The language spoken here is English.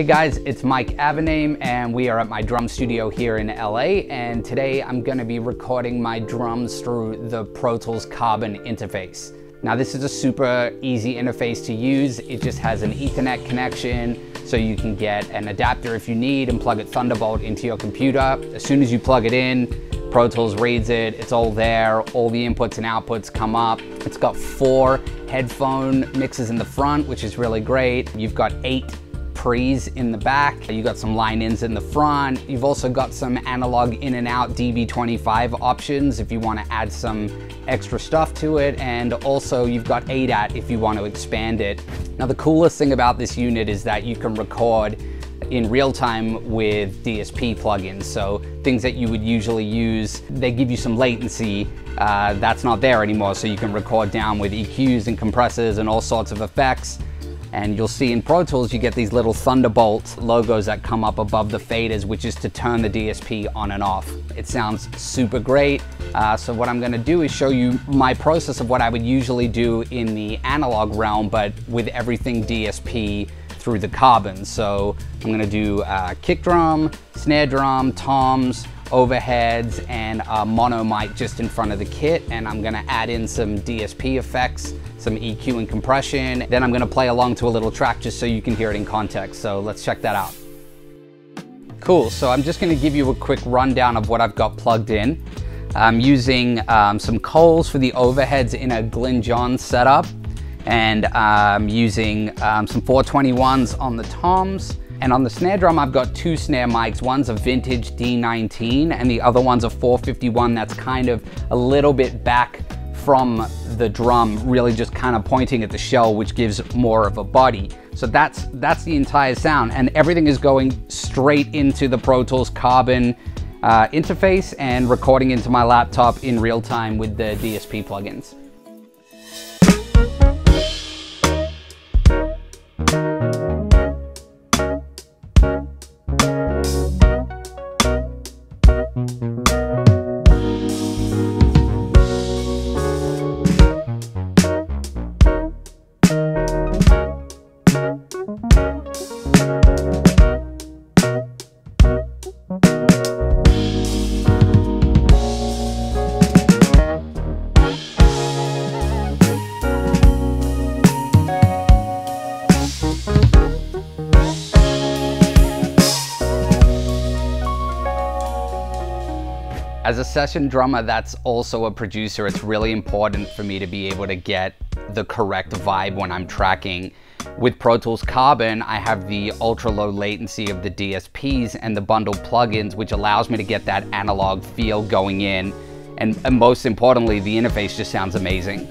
Hey guys, it's Mike Avenaim and we are at my drum studio here in LA and today I'm gonna be recording my drums through the Pro Tools Carbon interface. Now this is a super easy interface to use. It just has an ethernet connection so you can get an adapter if you need and plug it Thunderbolt into your computer. As soon as you plug it in, Pro Tools reads it, it's all there, all the inputs and outputs come up. It's got four headphone mixes in the front, which is really great. You've got eight pre's in the back. You got some line ins in the front. You've also got some analog in and out DB25 options if you want to add some extra stuff to it. And also you've got ADAT if you want to expand it. Now the coolest thing about this unit is that you can record in real time with DSP plugins. So things that you would usually use, they give you some latency. Uh, that's not there anymore. So you can record down with EQs and compressors and all sorts of effects. And you'll see in Pro Tools, you get these little Thunderbolt logos that come up above the faders, which is to turn the DSP on and off. It sounds super great. Uh, so what I'm gonna do is show you my process of what I would usually do in the analog realm, but with everything DSP through the carbon. So I'm gonna do uh, kick drum, snare drum, toms, overheads, and a mono mic just in front of the kit. And I'm gonna add in some DSP effects some EQ and compression. Then I'm gonna play along to a little track just so you can hear it in context. So let's check that out. Cool, so I'm just gonna give you a quick rundown of what I've got plugged in. I'm using um, some Coles for the overheads in a Glyn Johns setup and I'm using um, some 421s on the toms. And on the snare drum, I've got two snare mics. One's a vintage D19 and the other one's a 451 that's kind of a little bit back from the drum really just kind of pointing at the shell, which gives more of a body. So that's, that's the entire sound and everything is going straight into the Pro Tools Carbon uh, interface and recording into my laptop in real time with the DSP plugins. As a session drummer that's also a producer, it's really important for me to be able to get the correct vibe when I'm tracking. With Pro Tools Carbon, I have the ultra low latency of the DSPs and the bundled plugins, which allows me to get that analog feel going in. And, and most importantly, the interface just sounds amazing.